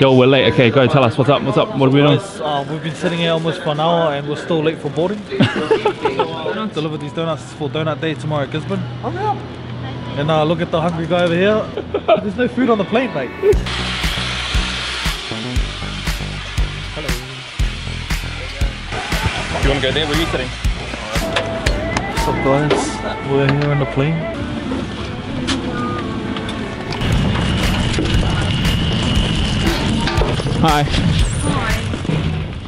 Yo, we're late. Okay, go tell us what's up. What's up? What are we doing? Uh, we've been sitting here almost for an hour and we're still late for boarding. Deliver these donuts for donut day tomorrow at Gisborne. Hurry up! And uh, look at the hungry guy over here. There's no food on the plane, mate. You want to go there? Where are you sitting? What's up, guys? We're here on the plane. Hi. Hi.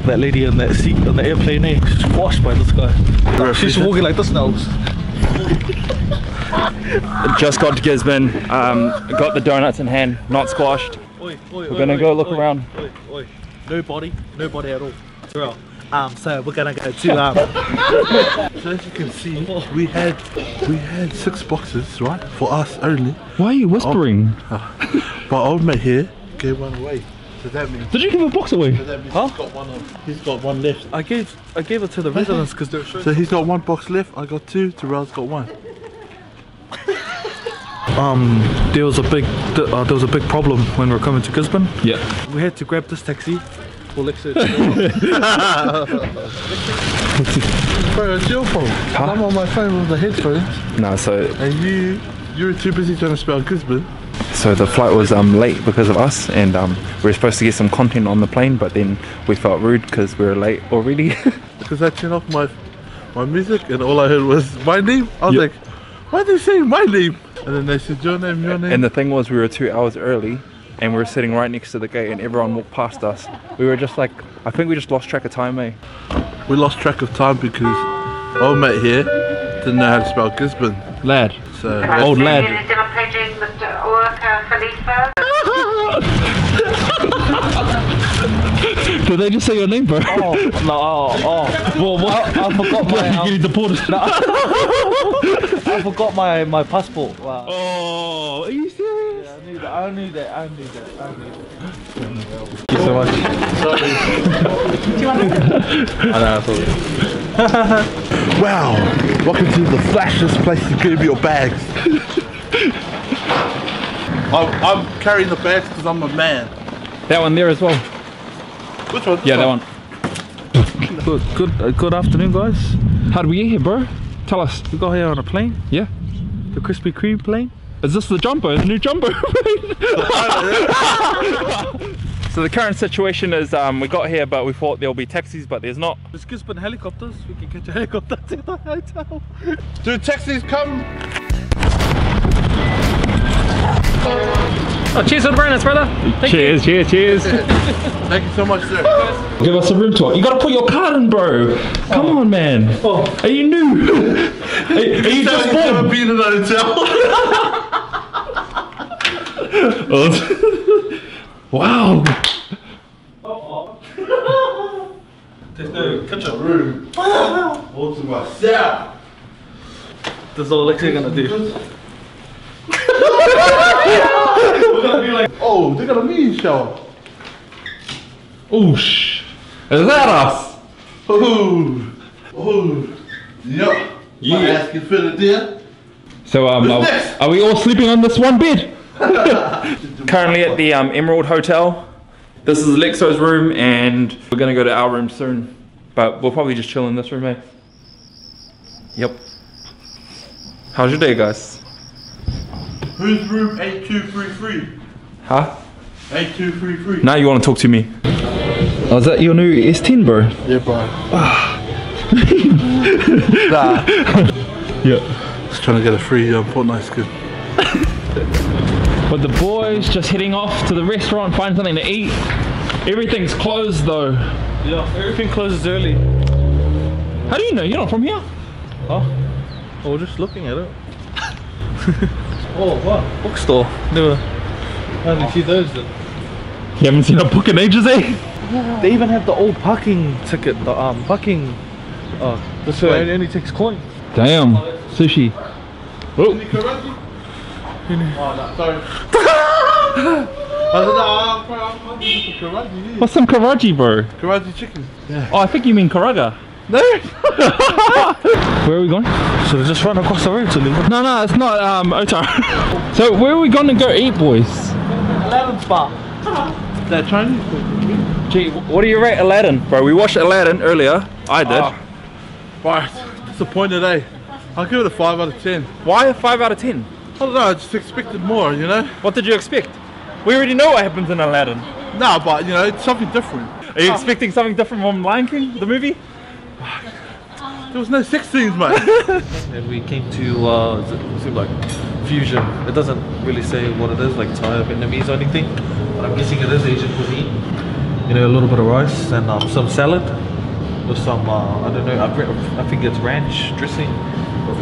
That lady on that seat on the airplane, eh? She's squashed by this guy. She's walking like this now. Just got to Gisborne. Um, got the donuts in hand, not squashed. Oi, oi, We're gonna go look around. Oi, oi. Nobody, nobody at all. Torrell. Um, so we're gonna go to um. So as you can see, we had we had six boxes, right, for us only. Why are you whispering? But old mate here gave one away. So that means, Did you give a box away? so that means Huh? he's got one. On, he's got one left. I gave I gave it to the residents because they're showing. So he's got one box left. I got two. Torrell's got one. Um, there was a big uh, there was a big problem when we were coming to Gisborne. Yeah. We had to grab this taxi. for Lexa. Bro, it's your fault. I'm on my phone with the headphones, No, so and you you were too busy trying to spell Gisborne. So the flight was um, late because of us, and um, we were supposed to get some content on the plane, but then we felt rude because we were late already. Because I turned off my my music, and all I heard was my name. I was Yep. like, why are they saying my name? And then they said your name, your name. and the thing was, we were two hours early, and we were sitting right next to the gate, and everyone walked past us. We were just like, I think we just lost track of time, eh? we lost track of time because old mate here didn't know how to spell Gisborne. Lad, So old lad. Unit demonstrating Mr. Orca Khalifa. Did they just say your name, bro? oh no! Oh, oh. Well, what? I forgot my. You're getting deported. I forgot my my passport. Wow. Oh, are you serious? I knew that. I knew that. I knew that. I knew that. Thank you so much. do you want me I know, I thought. wow, welcome to the flashiest place to give your bags. I'm, I'm carrying the bags because I'm a man. That one there as well. Which one? Yeah, that one. Good, good, uh, good afternoon, guys. How did we get here, bro? Tell us. We got here on a plane, Yeah. the Krispy Kreme plane. Is this the jumbo? The new jumbo? so the current situation is um, we got here, but we thought there'll be taxis, but there's not. There's Gisborne helicopters. We can catch a helicopter to the hotel. Do taxis come? Oh, cheers for the branders, brother. Thank cheers, cheers, cheers. Thank you so much, sir. Give us a room tour. You gotta put your card in, bro. Come on, man. Oh. Are you new? are, are you just He's never born? been in a hotel. wow. There's no kitchen. Room. All to myself. That's all Alexia gonna do. Oh, they got a mean shower. Oosh. Is that us? Ooh. Ooh. Yup. Yeah. My ass can fit it there. So um, are, are we all sleeping on this one bed? Currently at the um, Emerald Hotel. This is Lexo's room, and we're gonna go to our room soon. But we'll probably just chill in this room, eh? Yep. How's your day, guys? Who's room 8233? Huh? 8233. Now you want to talk to me? Oh, is that your new S10, bro? Yeah, bro. nah. Yeah. Just trying to get a free um, Fortnite skin. But the boys just heading off to the restaurant, find something to eat. Everything's closed though. Yeah, everything closes early. How do you know? You're not from here. Oh, oh we're just looking at it. oh, what? Bookstore. Never. I didn't see those. Then. You haven't seen a book in ages, eh? They even have the old parking ticket. The um parking. Uh, this way it only takes coins. Damn. Sushi. Oh. Oh. What's some karaji, bro? Karate chicken. Yeah. Oh, I think you mean karaage. No. Where are we going? Should I just run across the road to leave? No, no, it's not um, Otar. so where are we going to go eat, boys? Eleven bar. That Chinese food. Gee, what do you rate Aladdin? Bro, we watched Aladdin earlier. I did. Oh. Right, disappointed, eh? I'll give it a 5 out of 10. Why a 5 out of 10? I don't know, I just expected more, you know? What did you expect? We already know what happens in Aladdin. No, but, you know, it's something different. Are you expecting something different from Lion King, the movie? There was no sex scenes, mate. And we came to uh, is it, is it like fusion. It doesn't really say what it is, like Thai or Vietnamese or anything. But I'm guessing it is Asian cuisine. You know, a little bit of rice and um, some salad with some uh, I don't know. I, I think it's ranch dressing.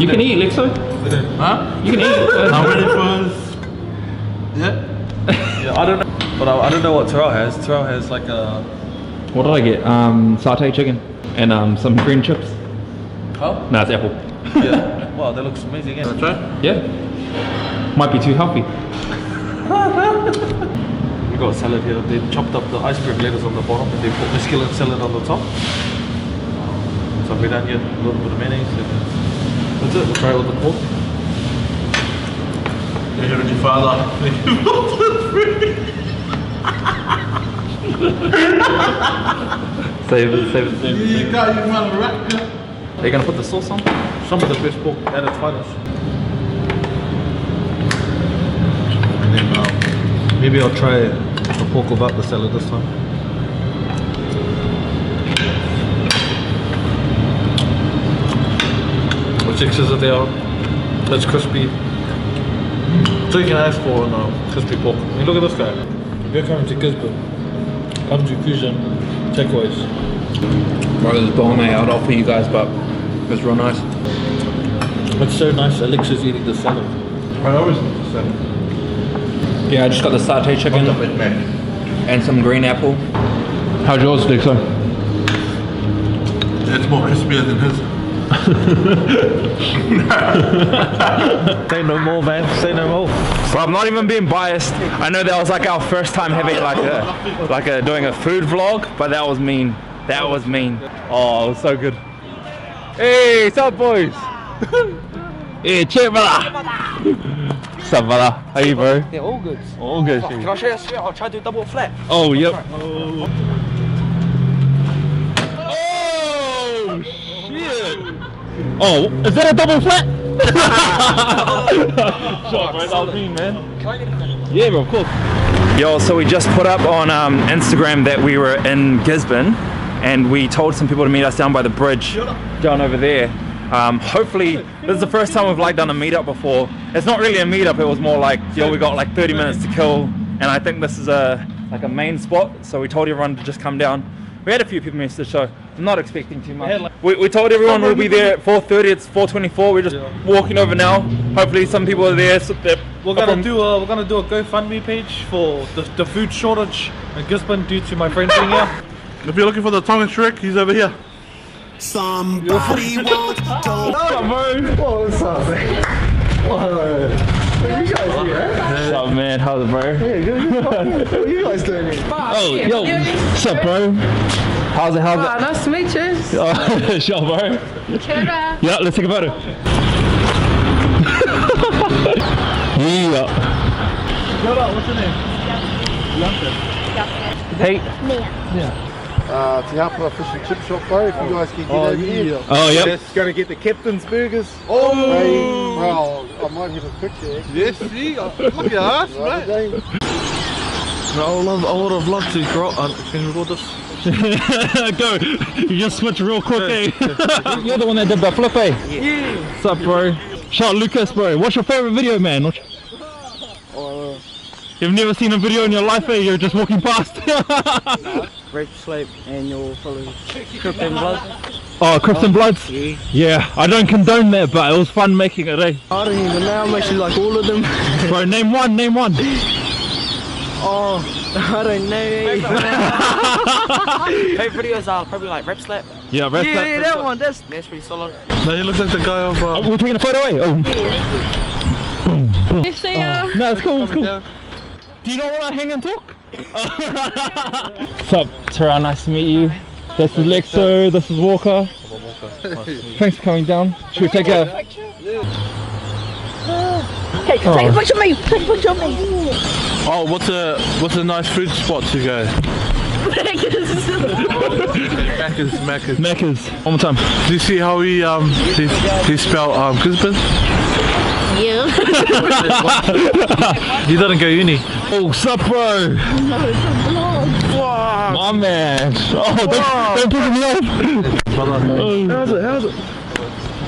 You can eat, Lexo. huh? You can eat. I'm ready for Yeah? Yeah, I don't know, but I, I don't know what Torrell has. Torrell has like a What did I get? Um, satay chicken and um, some green chips. oh No, it's apple. yeah. wow, that looks amazing. Yeah. That's right. Yeah. Might be too healthy. We got a salad here. They chopped up the iceberg lettuce on the bottom and they put mesclun salad on the top. Some red onion, a little bit of mayonnaise. And that's it. We'll try it with the pork. You heard your father. Save it, save it, save it. you got your mother right. Are you gonna put the sauce on? Some of the best pork at its finest. And then um, maybe I'll try a pork without the salad this time. The textures that they are, that's crispy. So you can ask for no crispy pork. I mean, look at this guy. If you're coming to Gisborne, come to Fusion Takeaways. Is bomb, eh? I'd offer you guys, but it's real nice. It's so nice. Alexa's eating the salad. I always eat the say. Yeah, I just got the satay chicken With Mac. and some green apple. How's yours, Lexo? It's more crispier than his. Say no more, man. Say no more. Bro, I'm not even being biased. I know that was like our first time having like a, like a, doing a food vlog, but that was mean. That was mean. Oh, it was so good. Hey, what's up, boys? hey, cheer, brother. What's up, brother? How you, bro? Yeah, all good. All good. Can I show you a straight? I'll try to do double flip. Oh, yep. Oh, shit. Oh, is that a double flat? Shot, bro. That was mean, man. Can I get a Yeah, bro, of course. Yo, so we just put up on um, Instagram that we were in Gisborne and we told some people to meet us down by the bridge down over there. Um, hopefully, this is the first time we've like done a meetup before. It's not really a meetup, it was more like, yo, we got like 30 minutes to kill and I think this is a like a main spot, so we told everyone to just come down. We had a few people message, so I'm not expecting too much. We, we told everyone we'll be there at 4.30, it's 4.24, we're just walking over now. Hopefully some people are there. So We're gonna from- do a we're gonna do a GoFundMe page for the, the food shortage in Gisborne due to my friend being here. If you're looking for the tongue and Shrek, he's over here. Somebody once told What's up, what's up man? How's it, bro? What are you guys doing here? Oh, yo, what's up, bro? How's it? How's Ah, nice to meet you. it? Oh, sure, bro. Kira. Yeah, let's take a photo. yeah. What's your name? Hey. Uh, Tiapa Fish and Chip Shop, bro. If you guys can get over here. Oh, yep. Just gonna get the captain's burgers. Oh! well, I might have a picture. actually. Yes, see? Look at us, Right, mate. Dave? No, I would love I would have loved to grow uh, can you record this? Go. You just switch real quick, eh? You're the one that did the flip, eh? Yeah. What's up, bro? Shout out Lucas, bro. What's your favorite video, man? What's- You've never seen a video in your life, eh? You're just walking past. Rape, sleep, and you'll follow Krypton Blood. oh, Crips and Bloods? Yeah. Yeah, I don't condone that, but it was fun making it, eh? I don't even know. I'm actually like all of them. Bro, name one, name one. Oh, I don't know. Favorite videos are probably like Rap Slap. Yeah, rest Yeah, that. yeah, that one. That's that's pretty solid. No, he looks like the guy of. Uh, Oh, we're taking a photo, eh? Oh. You see ya. No, it's cool, it's cool. Do you not want to hang and talk? What's up, Tara? Nice to meet you. This is Lexo, this is Walker. Thanks for coming down. Should we take a... Hey, take a picture of me. Take a picture of me. Oh, what's a what's a nice food spot to go? Macca's, Macca's. Macca's. One more time. Do you see how he um he, he spelled um Gisborne? Yeah. You didn't go uni. Oh, sup, bro? My man. Oh, don't, don't piss me off. How's it? How's it?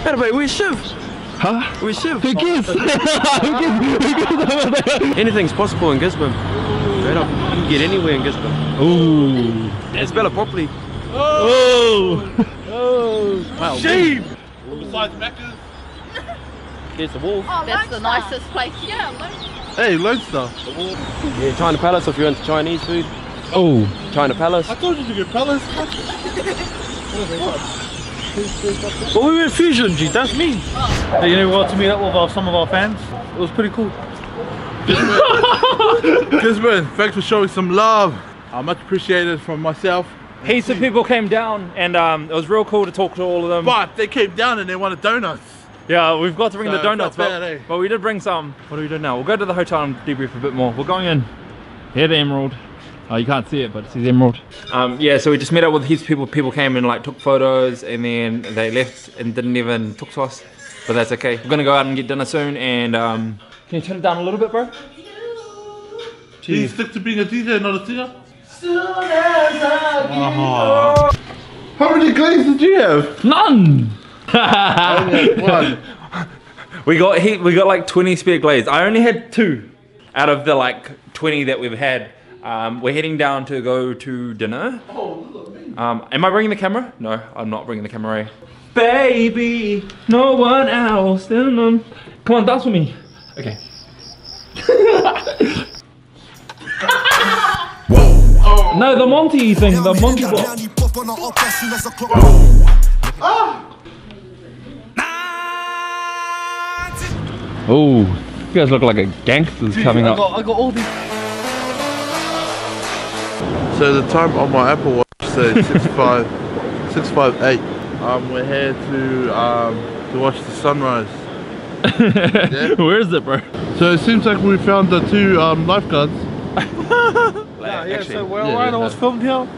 Hey, mate, where's Shiv? Huh? We Shiv? Who cares? Who cares? Who cares over there? Anything's possible in Gisborne. Straight up, you can get anywhere in Gisborne. Ooh. And spell it properly. Oh. oh. Wow. Shame! Besides Macca's. There's the wall. That's the nicest place. Yeah. Hey, Lone Star. Yeah, China Palace if you're into Chinese food. Oh. China Palace. I told you to get Palace. But we went fusion, G. That's me. Hey, you know, we got to meet up with our, some of our fans. It was pretty cool. Gisborne, thanks for showing some love. I much appreciated from myself. Heaps of people came down and um, it was real cool to talk to all of them. But they came down and they wanted donuts. Yeah, we've got to bring So the donuts, but, bad, eh? but we did bring some. What do we do now? We'll go to the hotel and debrief a bit more. We're going in. Here the Emerald. Oh, you can't see it, but it's the Emerald. Um, yeah, so we just met up with heaps of people. People came and like took photos and then they left and didn't even talk to us. But that's okay. We're gonna go out and get dinner soon and um, can you turn it down a little bit, bro? Do you stick to being a DJ, not a singer? How many glazes did you have? None! One. We got he, we got like 20 spare glades. I only had two out of the like 20 that we've had. Um, we're heading down to go to dinner. Um, am I bringing the camera? No, I'm not bringing the camera. eh? Baby, no one else. Come on, dance with me. Okay. No, the Monty thing, the Monty block. Oh, you guys look like a gangster's coming I up. got, I got all these. So the time on my Apple Watch says 65, 658. Um, we're here to um, to watch the sunrise. Where is it, bro? So it seems like we found the two um, lifeguards. Yeah, yeah, so we're yeah, around, I was filmed here.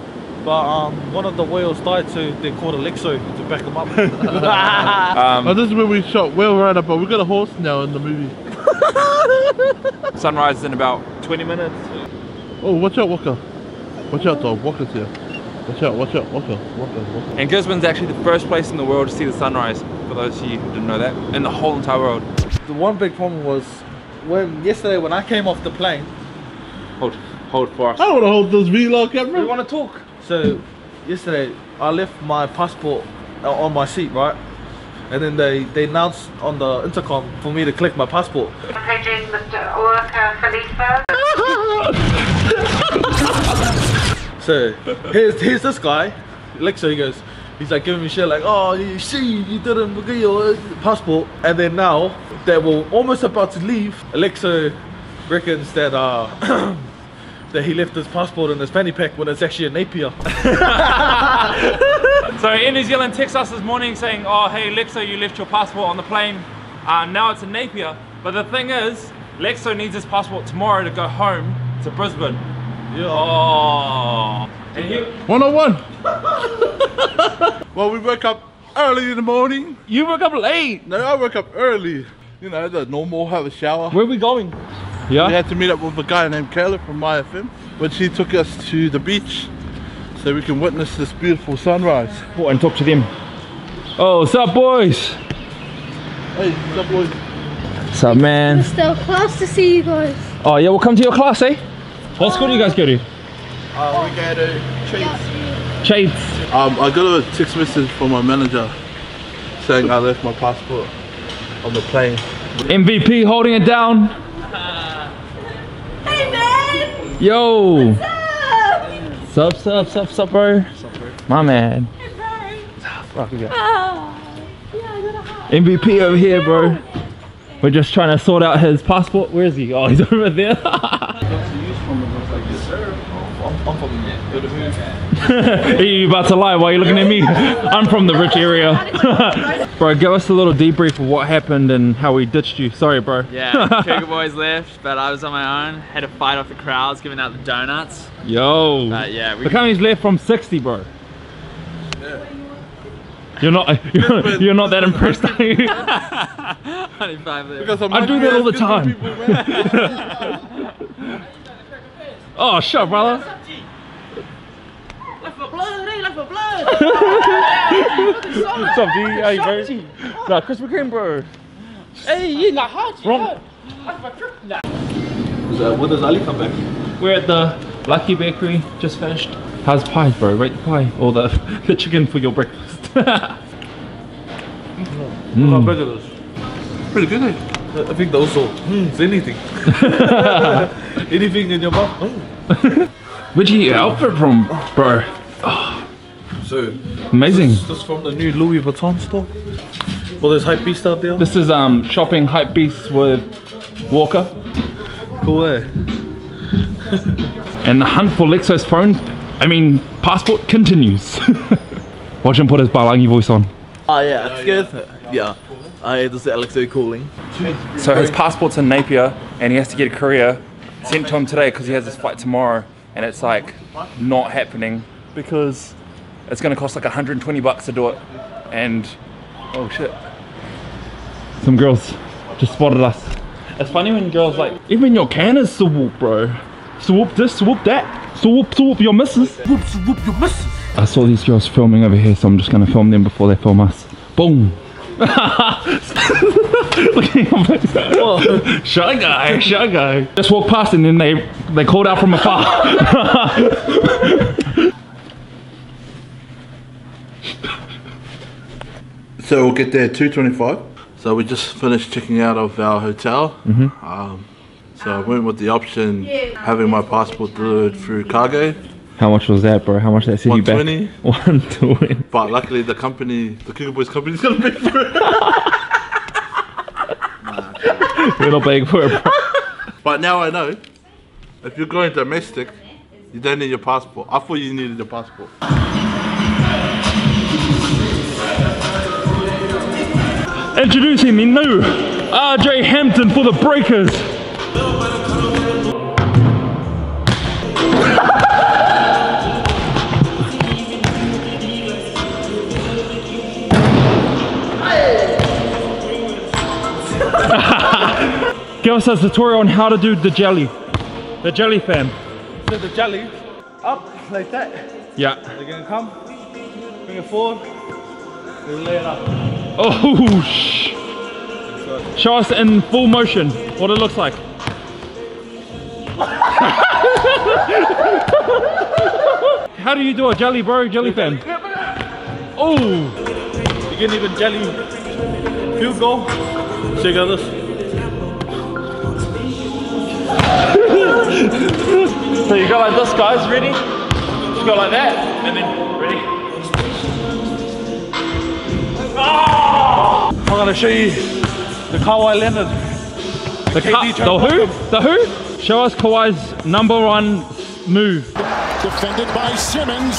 But um, one of the whales died, so they called Alexo to back him up. Oh, this is where we shot Whale Rider, but we got a horse now in the movie. Sunrise in about 20 minutes. Oh, watch out, Walker. Watch out, dog. Walker's here. Watch out, watch out, Walker. Walker, Walker. And Gisborne's actually the first place in the world to see the sunrise, for those of you who didn't know that, in the whole entire world. the one big problem was when yesterday when I came off the plane, Hold, hold for us. I don't want to hold this vlog we camera. want to talk. So yesterday I left my passport uh, on my seat, right? And then they, they announced on the intercom for me to collect my passport. Paging the Walker Khalifa. So here's here's this guy, Lexo. He goes, he's like giving me shit like, oh, you see, you didn't get your uh, passport. And then now that we're almost about to leave, Alexo reckons that uh that he left his passport in his fanny pack when it's actually a Napier. So in New Zealand, text us this morning saying, oh hey Lexo, you left your passport on the plane. Uh, now it's in Napier. But the thing is, Lexo needs his passport tomorrow to go home to Brisbane. Yeah. Oh. And he, 101. well, we woke up early in the morning. you woke up late. No, I woke up early. You know, the normal, have a shower. Where are we going? We had to meet up with a guy named Caleb from MyFM, but he took us to the beach so we can witness this beautiful sunrise. Oh, and talk to them. Oh, what's up, boys? Hey, what's up, boys? What's up, man? Still class to see you guys. Oh, yeah, we'll come to your class, eh? What school do you guys go to? Uh, we go to Chades. Um, I got a text message from my manager saying I left my passport on the plane. MVP holding it down. Yo. What's up? Sup, sup, sup, sup, bro? My man. Hey bro. Fuck, we Oh. Yeah, I got a heart. MVP over here, bro. We're just trying to sort out his passport. Where is he? Oh, he's over there. Are you about to lie? Why are you looking at me? I'm from the rich area. bro, give us a little debrief of what happened and how we ditched you. Sorry, bro. Yeah, Cougar Boys left, but I was on my own. Had to fight off the crowds, giving out the donuts. Yo. But yeah, we Look how he's left from 60, bro. You're not you're, you're not that impressed, are you? 25 left. Because I'm do that all the time. Oh, shut up, brother. What's up, dude? How you, bro? Nah, Chris McCain, bro. Hey, you not hot. Wrong. When does Ali come back? We're at the Lucky Bakery. Just finished. How's pies, bro? Rate the pie or the the chicken for your breakfast. Mm. How big it is? Pretty good, eh? I think they also, it's anything. anything in your mouth? Hmm. Where'd you get your outfit from, bro? So, Amazing. this is from the new Louis Vuitton store. Well, there's hype beast out there. This is um shopping hype beast with Walker Cool, eh? and the hunt for Lexo's phone. I mean, passport continues. Watch him put his Palangi voice on. Ah, yeah, it's good. Yeah, I this is Alex O calling. So his passport's in Napier and he has to get a courier sent to him today because he has his flight tomorrow and it's like not happening because it's gonna cost like 120 bucks to do it and oh shit. Some girls just spotted us. It's funny when girls like, even your can is swoop bro. Swoop this, swoop that. Swoop, swoop your missus. Swoop, swoop your missus. I saw these girls filming over here so I'm just gonna film them before they film us. Boom. Look at your face. Shy guy, shy guy. Just walked past and then they they called out from afar. So we'll get there at 2.25. So we just finished checking out of our hotel. Mm-hmm. Um, so I went with the option having my passport delivered through cargo. How much was that, bro? How much did that set you back? 120. 120. But luckily the company, the Cougar Boys company is going to pay for it. We're not paying for it, bro. But now I know, if you're going domestic, you don't need your passport. I thought you needed your passport. Introducing the new RJ Hampton for the Breakers. Give us a tutorial on how to do the jelly. The jelly fam. So the jelly up like that. Yeah. They're gonna come, bring it forward, Oh, sh- show us in full motion what it looks like. How do you do a jelly, bro? Jelly fam. Oh, You can even jelly field goal. Check out this. so you go like this, guys. Ready? You go like that, and then ready. I'm gonna show you the Kawhi Leonard. The, KD the who? The who? Show us Kawhi's number one move. Defended by Simmons.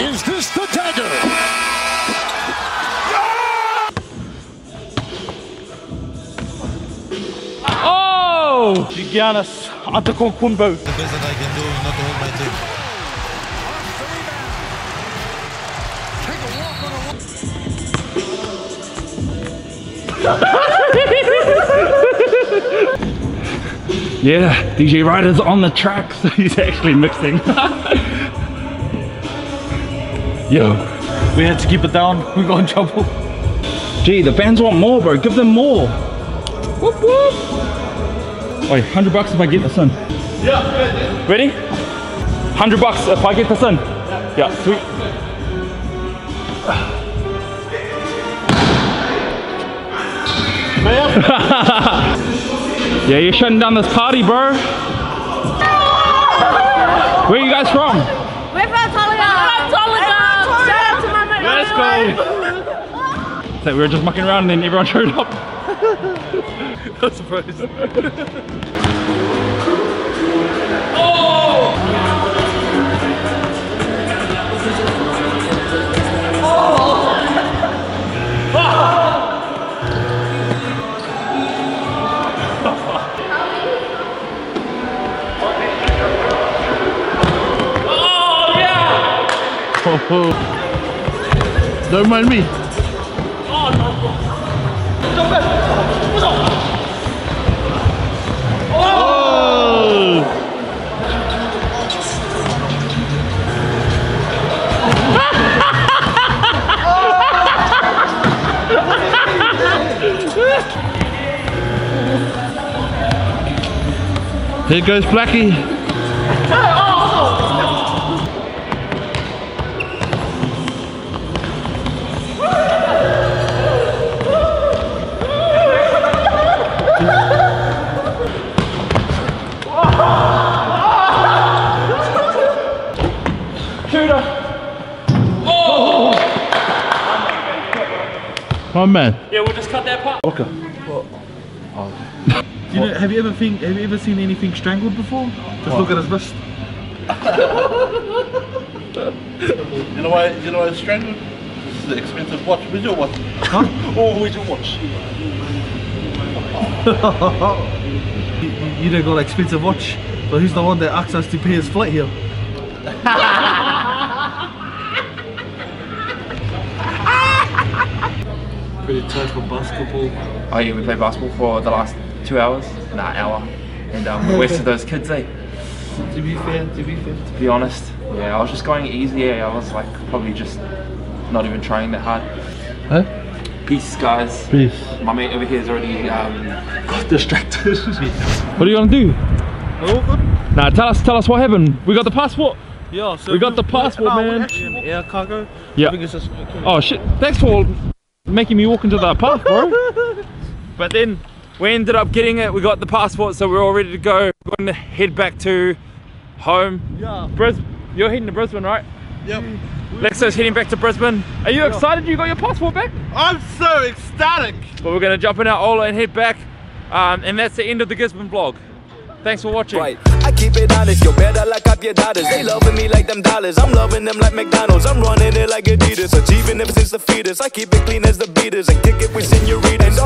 Is this the dagger? Oh! Giannis Antetokounmpo. Yeah, DJ Ryder's on the track, so he's actually mixing. Yo. We had to keep it down. We got in trouble. Gee, the fans want more, bro. Give them more. Whoop whoop. Wait, 100 bucks if I get this in. Yeah. Ready? 100 bucks if I get this in. Yeah, sweet. yeah, you're shutting down this party, bro. Where are you guys from? We're from Tolaga. Tolaga. Shout out to my mate. Let's go. So we were just mucking around and then everyone showed up. I'm surprised. Oh! Don't mind me. Oh! Here goes Blackie. Oh man. Yeah, we'll just cut that part. Okay. You know, have you ever think, have you ever seen anything strangled before? Just look at his wrist. You know why? You know why it's strangled? This is an expensive watch. Where's your watch? Huh? oh, where's your watch? you, you- you don't got an expensive watch, but who's the one that asks us to pay his flight here? Pretty tight for basketball. Oh yeah, we played basketball for the last two hours, nah, hour, and um, we wasted those kids, eh? To be fair, to be fair. To be honest, yeah, I was just going easy. eh? I was like probably just not even trying that hard. Huh? Peace, guys. Peace. My mate over here is already um, got distracted. What are you gonna do? All good? Nah, tell us, tell us what happened. We got the passport. Yeah, so We got the passport, no, man. actually- Air cargo. Yeah. I think it's just, Oh shit! Thanks for making me walk into that path, bro. but then we ended up getting it. We got the passport, so we're all ready to go. We're going to head back to home. yeah. Brisbane. You're heading to Brisbane, right? Yep. Lexo's heading back to Brisbane. Are you excited you got your passport back? I'm so ecstatic. But we're going to jump in our Ola and head back. Um, and that's the end of the Gisborne vlog. Thanks for watching. Right. I keep it honest, yo better like. They loving me like them dollars. I'm loving them like McDonald's. I'm running it like Adidas. Achieving since the fetus. I keep it clean as the beaters. I kick it with senoritas.